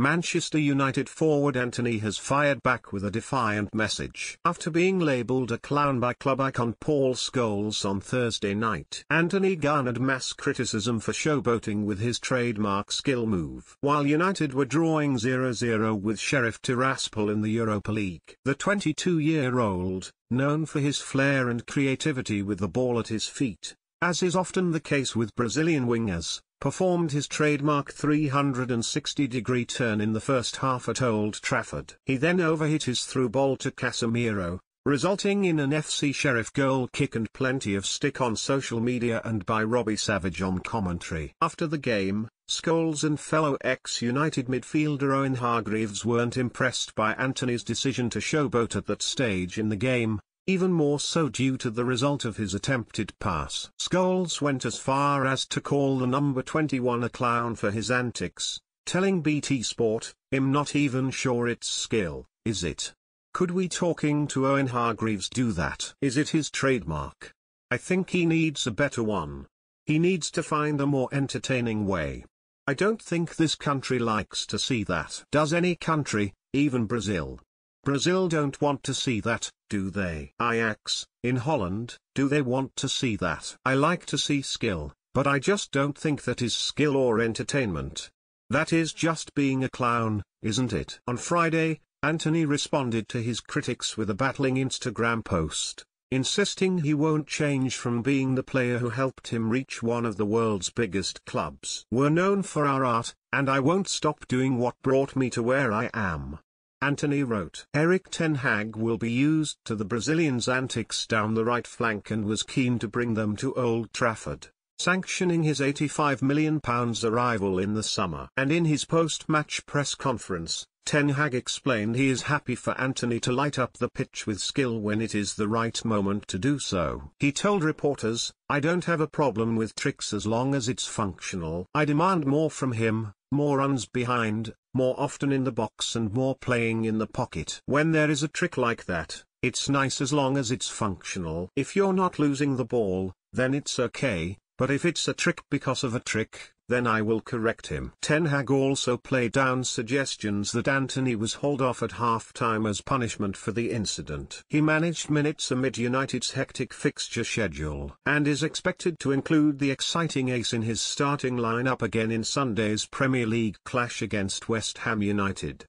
Manchester United forward Antony has fired back with a defiant message. After being labelled a clown by club icon Paul Scholes on Thursday night. Antony garnered mass criticism for showboating with his trademark skill move. While United were drawing 0-0 with Sheriff Tiraspol in the Europa League. The 22-year-old, known for his flair and creativity with the ball at his feet, as is often the case with Brazilian wingers, performed his trademark 360-degree turn in the first half at Old Trafford. He then overhit his through ball to Casemiro, resulting in an FC Sheriff goal kick and plenty of stick on social media and by Robbie Savage on commentary. After the game, Scholes and fellow ex-United midfielder Owen Hargreaves weren't impressed by Antony's decision to showboat at that stage in the game, even more so due to the result of his attempted pass. Scholes went as far as to call the number 21 a clown for his antics, telling BT Sport, I'm not even sure it's skill, is it? Could we talking to Owen Hargreaves do that? Is it his trademark? I think he needs a better one. He needs to find a more entertaining way. I don't think this country likes to see that. Does any country, even Brazil? Brazil don't want to see that, do they? Ajax, in Holland, do they want to see that? I like to see skill, but I just don't think that is skill or entertainment. That is just being a clown, isn't it? On Friday, Antony responded to his critics with a battling Instagram post, insisting he won't change from being the player who helped him reach one of the world's biggest clubs. We're known for our art, and I won't stop doing what brought me to where I am. Antony wrote. Erik Ten Hag will be used to the Brazilians' antics down the right flank and was keen to bring them to Old Trafford, sanctioning his £85 million arrival in the summer. And in his post-match press conference, Ten Hag explained he is happy for Antony to light up the pitch with skill when it is the right moment to do so. He told reporters, I don't have a problem with tricks as long as it's functional. I demand more from him, more runs behind, more often in the box and more playing in the pocket. When there is a trick like that, it's nice as long as it's functional. If you're not losing the ball, then it's okay, but if it's a trick because of a trick, then I will correct him. Ten Hag also played down suggestions that Antony was hauled off at half-time as punishment for the incident. He managed minutes amid United's hectic fixture schedule, and is expected to include the exciting ace in his starting lineup again in Sunday's Premier League clash against West Ham United.